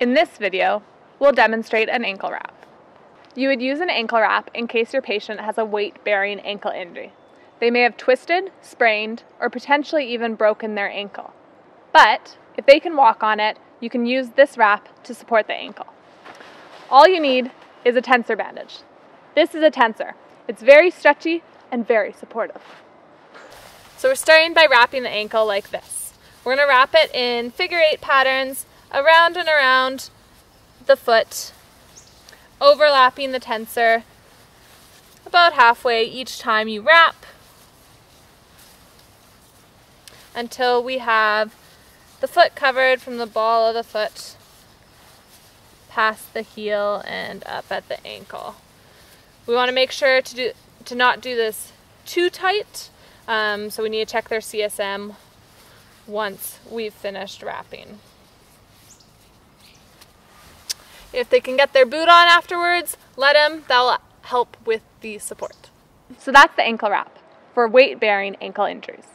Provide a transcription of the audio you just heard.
In this video, we'll demonstrate an ankle wrap. You would use an ankle wrap in case your patient has a weight-bearing ankle injury. They may have twisted, sprained, or potentially even broken their ankle. But if they can walk on it, you can use this wrap to support the ankle. All you need is a tensor bandage. This is a tensor. It's very stretchy and very supportive. So we're starting by wrapping the ankle like this. We're going to wrap it in figure eight patterns around and around the foot, overlapping the tensor about halfway each time you wrap until we have the foot covered from the ball of the foot past the heel and up at the ankle. We want to make sure to do to not do this too tight, um, so we need to check their CSM once we've finished wrapping. If they can get their boot on afterwards, let them. That'll help with the support. So that's the ankle wrap for weight-bearing ankle injuries.